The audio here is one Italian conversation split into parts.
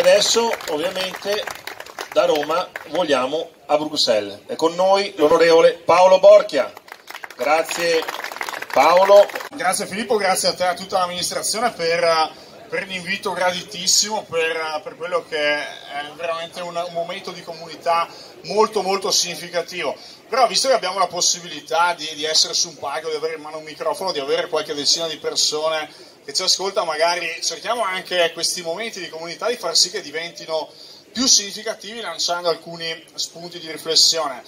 Adesso ovviamente da Roma vogliamo a Bruxelles. È con noi l'onorevole Paolo Borchia. Grazie Paolo. Grazie Filippo, grazie a te e a tutta l'amministrazione per, per l'invito graditissimo, per, per, quello che è veramente un, un, momento di comunità molto molto significativo. Però visto che abbiamo la possibilità di, di essere su un palco, di avere in mano un microfono, di avere qualche decina di persone che ci ascolta, magari cerchiamo anche questi momenti di comunità di far sì che diventino più significativi lanciando alcuni spunti di riflessione.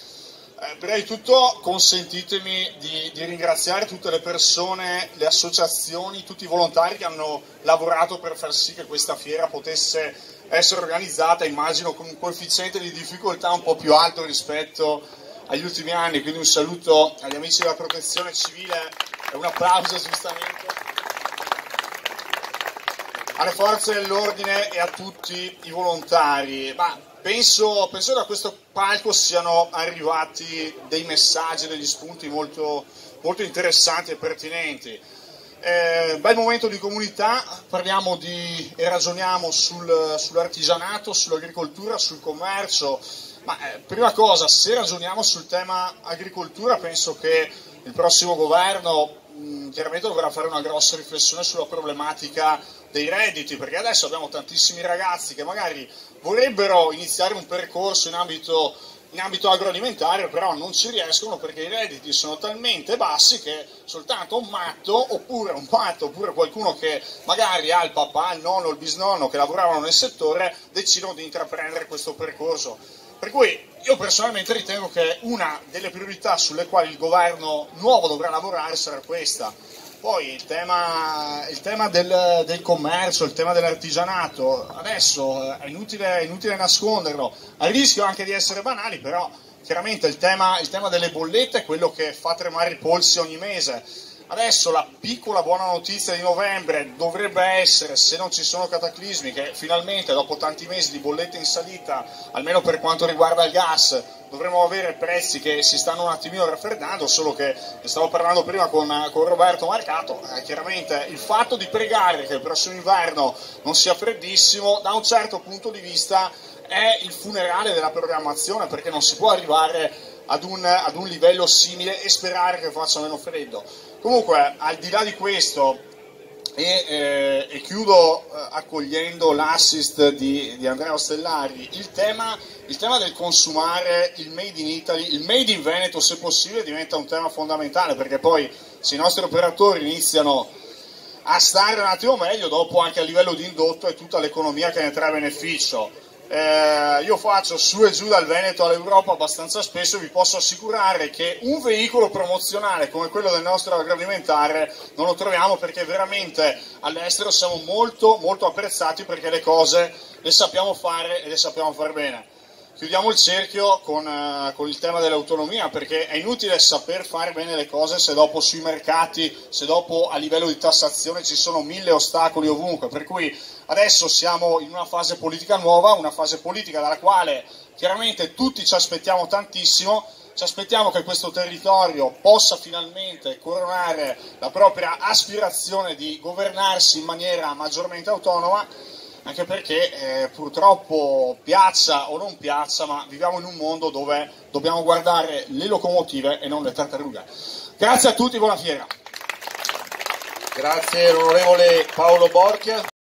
Eh, prima di tutto consentitemi di, di, ringraziare tutte le persone, le associazioni, tutti i volontari che hanno lavorato per far sì che questa fiera potesse essere organizzata, immagino con un coefficiente di difficoltà un po' più alto rispetto agli ultimi anni, quindi un saluto agli amici della protezione civile e un applauso giustamente alle forze dell'ordine e a tutti i volontari. Ma penso, penso che da questo palco siano arrivati dei messaggi, degli spunti molto, molto interessanti e pertinenti. Eh, bel momento di comunità, parliamo di, e ragioniamo sul, sull'artigianato, sull'agricoltura, sul commercio, ma eh, prima cosa, se ragioniamo sul tema agricoltura, penso che il prossimo governo mh, chiaramente dovrà fare una grossa riflessione sulla problematica dei redditi, perché adesso abbiamo tantissimi ragazzi che magari vorrebbero iniziare un percorso in ambito, in ambito agroalimentare, però non ci riescono perché i redditi sono talmente bassi che soltanto un matto, oppure un matto, oppure qualcuno che magari ha il papà, il nonno, il bisnonno che lavoravano nel settore, decidono di intraprendere questo percorso. Per cui io personalmente ritengo che una delle priorità sulle quali il governo nuovo dovrà lavorare sarà questa, poi il tema, il tema del, del, commercio, il tema dell'artigianato, adesso eh, è inutile, è inutile, nasconderlo, a rischio anche di essere banali, però chiaramente il tema, il tema delle bollette è quello che fa tremare i polsi ogni mese Adesso la piccola buona notizia di novembre dovrebbe essere, se non ci sono cataclismi, che finalmente dopo tanti mesi di bollette in salita, almeno per quanto riguarda il gas, dovremo avere prezzi che si stanno un attimino raffreddando, solo che ne stavo parlando prima con, con Roberto Marcato, eh, chiaramente il fatto di pregare che il prossimo inverno non sia freddissimo, da un certo punto di vista è il funerale della programmazione, perché non si può arrivare ad un, ad un livello simile e sperare che faccia meno freddo. Comunque, al di là di questo, e, eh, e, chiudo eh, accogliendo l'assist di, di, Andrea Ostellari, il tema, il tema, del consumare il made in Italy, il made in Veneto se possibile diventa un tema fondamentale perché poi se i nostri operatori iniziano a stare un attimo meglio, dopo anche a livello di indotto è tutta l'economia che ne trae beneficio eh, io faccio su e giù dal Veneto all'Europa abbastanza spesso e vi posso assicurare che un veicolo promozionale come quello del nostro agroalimentare non lo troviamo perché veramente all'estero siamo molto molto apprezzati perché le cose le sappiamo fare e le sappiamo fare bene chiudiamo il cerchio con, uh, con, il tema dell'autonomia perché è inutile saper fare bene le cose se dopo sui mercati, se dopo a livello di tassazione ci sono mille ostacoli ovunque, per cui adesso siamo in una fase politica nuova, una fase politica dalla quale chiaramente tutti ci aspettiamo tantissimo, ci aspettiamo che questo territorio possa finalmente coronare la propria aspirazione di governarsi in maniera maggiormente autonoma anche perché eh, purtroppo piaccia o non piaccia, ma viviamo in un mondo dove dobbiamo guardare le locomotive e non le tartarughe. Grazie a tutti, buona fiera. Grazie onorevole Paolo Borchia.